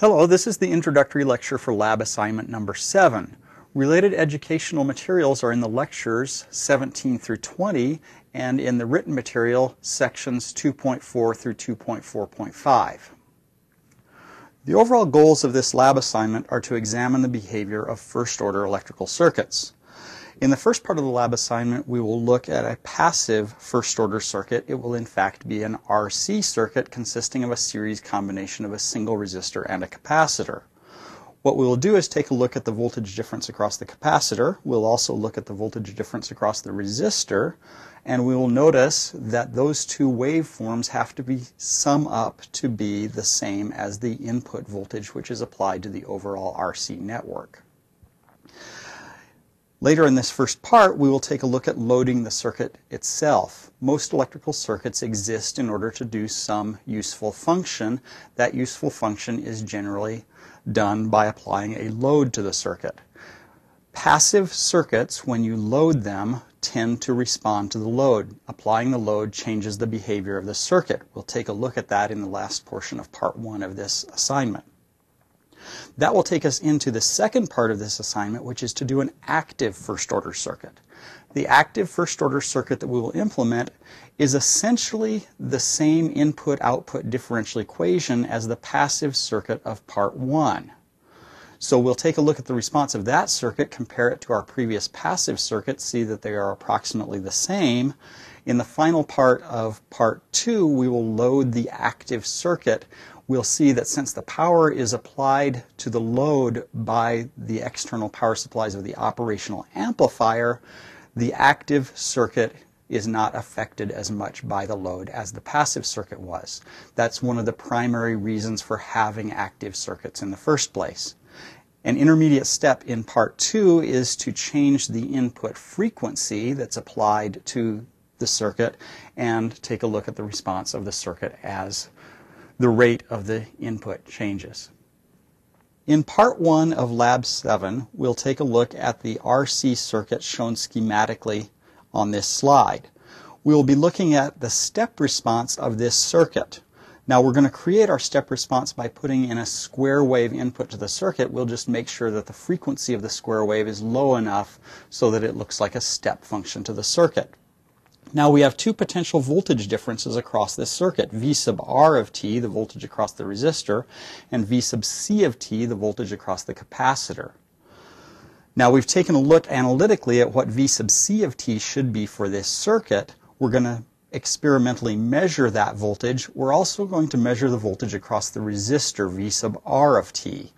Hello, this is the introductory lecture for lab assignment number 7. Related educational materials are in the lectures 17 through 20 and in the written material sections 2.4 through 2.4.5. The overall goals of this lab assignment are to examine the behavior of first order electrical circuits. In the first part of the lab assignment, we will look at a passive first order circuit. It will in fact be an RC circuit consisting of a series combination of a single resistor and a capacitor. What we will do is take a look at the voltage difference across the capacitor. We'll also look at the voltage difference across the resistor. And we will notice that those two waveforms have to be sum up to be the same as the input voltage which is applied to the overall RC network. Later in this first part, we will take a look at loading the circuit itself. Most electrical circuits exist in order to do some useful function. That useful function is generally done by applying a load to the circuit. Passive circuits, when you load them, tend to respond to the load. Applying the load changes the behavior of the circuit. We'll take a look at that in the last portion of part one of this assignment. That will take us into the second part of this assignment, which is to do an active first order circuit. The active first order circuit that we will implement is essentially the same input-output differential equation as the passive circuit of part one. So we'll take a look at the response of that circuit, compare it to our previous passive circuit, see that they are approximately the same. In the final part of part two, we will load the active circuit, we'll see that since the power is applied to the load by the external power supplies of the operational amplifier, the active circuit is not affected as much by the load as the passive circuit was. That's one of the primary reasons for having active circuits in the first place. An intermediate step in part two is to change the input frequency that's applied to the circuit and take a look at the response of the circuit as the rate of the input changes. In part one of Lab 7, we'll take a look at the RC circuit shown schematically on this slide. We'll be looking at the step response of this circuit. Now we're going to create our step response by putting in a square wave input to the circuit. We'll just make sure that the frequency of the square wave is low enough so that it looks like a step function to the circuit. Now we have two potential voltage differences across this circuit. V sub R of t, the voltage across the resistor, and V sub C of t, the voltage across the capacitor. Now we've taken a look analytically at what V sub C of t should be for this circuit. We're going to experimentally measure that voltage. We're also going to measure the voltage across the resistor V sub R of t.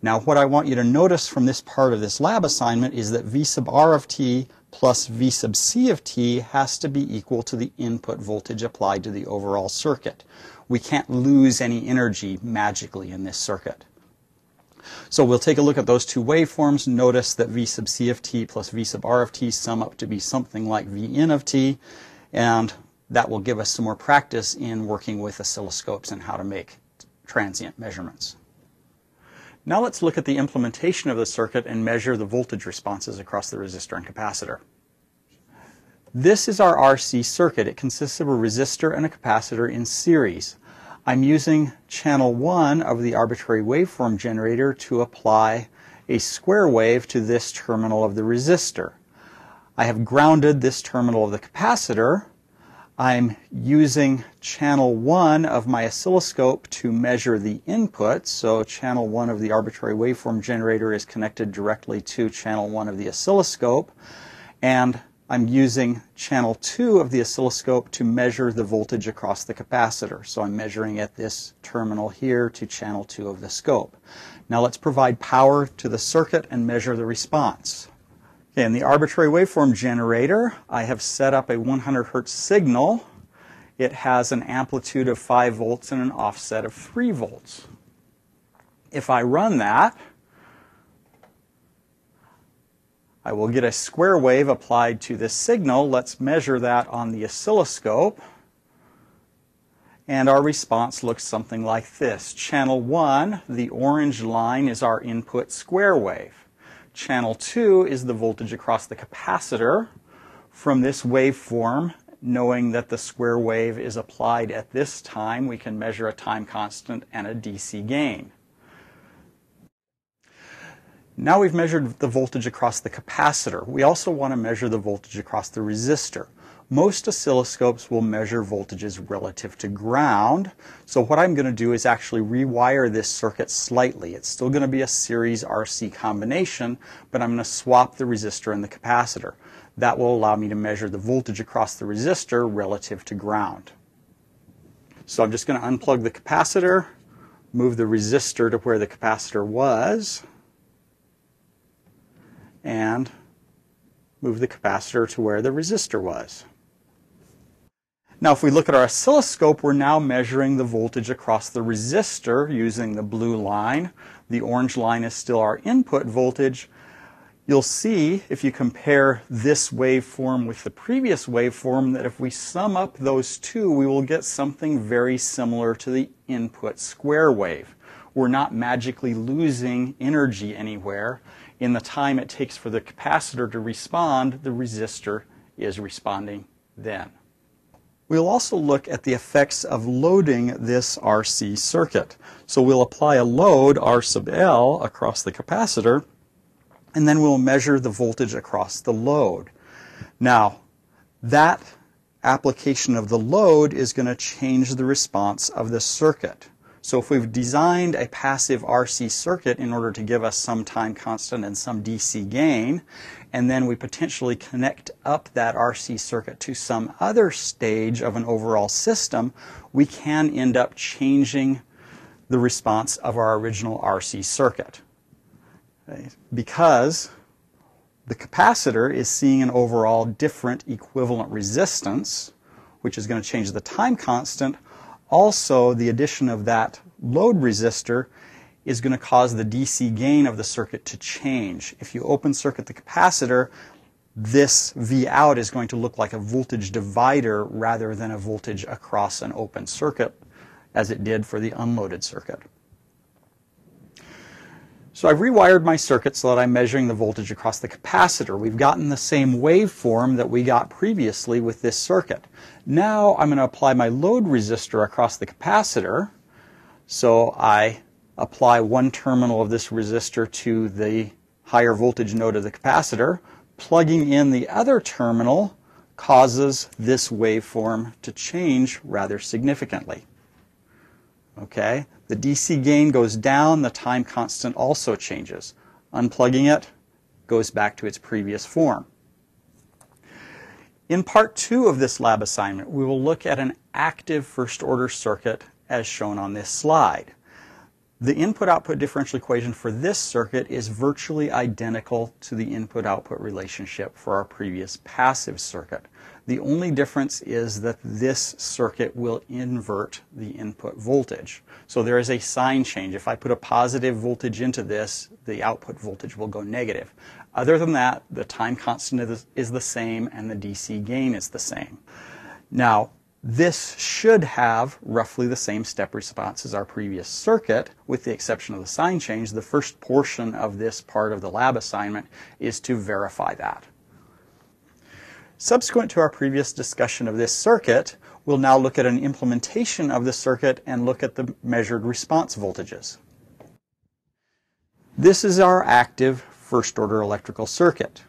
Now what I want you to notice from this part of this lab assignment is that V sub R of t plus V sub C of t has to be equal to the input voltage applied to the overall circuit. We can't lose any energy magically in this circuit. So we'll take a look at those two waveforms. Notice that V sub C of t plus V sub R of t sum up to be something like V in of t, and that will give us some more practice in working with oscilloscopes and how to make transient measurements. Now let's look at the implementation of the circuit and measure the voltage responses across the resistor and capacitor. This is our RC circuit. It consists of a resistor and a capacitor in series. I'm using channel 1 of the arbitrary waveform generator to apply a square wave to this terminal of the resistor. I have grounded this terminal of the capacitor I'm using channel 1 of my oscilloscope to measure the input. So channel 1 of the arbitrary waveform generator is connected directly to channel 1 of the oscilloscope. And I'm using channel 2 of the oscilloscope to measure the voltage across the capacitor. So I'm measuring at this terminal here to channel 2 of the scope. Now let's provide power to the circuit and measure the response. In the arbitrary waveform generator, I have set up a 100 hertz signal. It has an amplitude of 5 volts and an offset of 3 volts. If I run that, I will get a square wave applied to this signal. Let's measure that on the oscilloscope. And our response looks something like this. Channel 1, the orange line is our input square wave. Channel 2 is the voltage across the capacitor. From this waveform, knowing that the square wave is applied at this time, we can measure a time constant and a DC gain. Now we've measured the voltage across the capacitor. We also want to measure the voltage across the resistor. Most oscilloscopes will measure voltages relative to ground. So what I'm going to do is actually rewire this circuit slightly. It's still going to be a series RC combination, but I'm going to swap the resistor and the capacitor. That will allow me to measure the voltage across the resistor relative to ground. So I'm just going to unplug the capacitor, move the resistor to where the capacitor was, and move the capacitor to where the resistor was. Now if we look at our oscilloscope, we're now measuring the voltage across the resistor using the blue line. The orange line is still our input voltage. You'll see if you compare this waveform with the previous waveform that if we sum up those two, we will get something very similar to the input square wave. We're not magically losing energy anywhere in the time it takes for the capacitor to respond, the resistor is responding then. We'll also look at the effects of loading this RC circuit. So we'll apply a load, R sub L, across the capacitor, and then we'll measure the voltage across the load. Now, that application of the load is going to change the response of the circuit. So if we've designed a passive RC circuit in order to give us some time constant and some DC gain, and then we potentially connect up that RC circuit to some other stage of an overall system, we can end up changing the response of our original RC circuit. Because the capacitor is seeing an overall different equivalent resistance, which is going to change the time constant, also, the addition of that load resistor is going to cause the DC gain of the circuit to change. If you open circuit the capacitor, this V out is going to look like a voltage divider rather than a voltage across an open circuit as it did for the unloaded circuit. So I've rewired my circuit so that I'm measuring the voltage across the capacitor. We've gotten the same waveform that we got previously with this circuit. Now I'm going to apply my load resistor across the capacitor. So I apply one terminal of this resistor to the higher voltage node of the capacitor. Plugging in the other terminal causes this waveform to change rather significantly. Okay, the DC gain goes down, the time constant also changes. Unplugging it goes back to its previous form. In part two of this lab assignment, we will look at an active first order circuit as shown on this slide. The input-output differential equation for this circuit is virtually identical to the input-output relationship for our previous passive circuit. The only difference is that this circuit will invert the input voltage. So there is a sign change. If I put a positive voltage into this, the output voltage will go negative. Other than that, the time constant is the same and the DC gain is the same. Now, this should have roughly the same step response as our previous circuit, with the exception of the sign change. The first portion of this part of the lab assignment is to verify that. Subsequent to our previous discussion of this circuit, we'll now look at an implementation of the circuit and look at the measured response voltages. This is our active first order electrical circuit.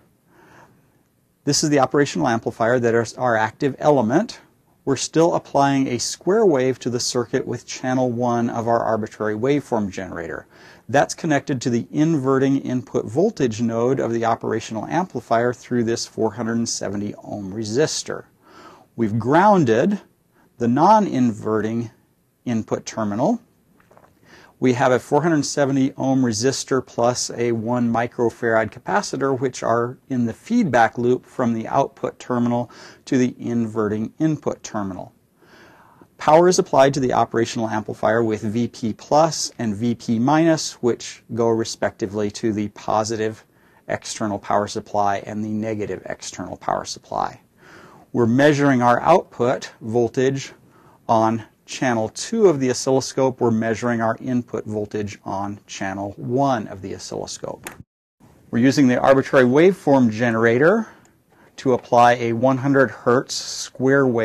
This is the operational amplifier that is our active element. We're still applying a square wave to the circuit with channel 1 of our arbitrary waveform generator. That's connected to the inverting input voltage node of the operational amplifier through this 470 ohm resistor. We've grounded the non-inverting input terminal. We have a 470 ohm resistor plus a 1 microfarad capacitor which are in the feedback loop from the output terminal to the inverting input terminal. Power is applied to the operational amplifier with VP plus and VP minus, which go respectively to the positive external power supply and the negative external power supply. We're measuring our output voltage on channel 2 of the oscilloscope. We're measuring our input voltage on channel 1 of the oscilloscope. We're using the arbitrary waveform generator to apply a 100 hertz square wave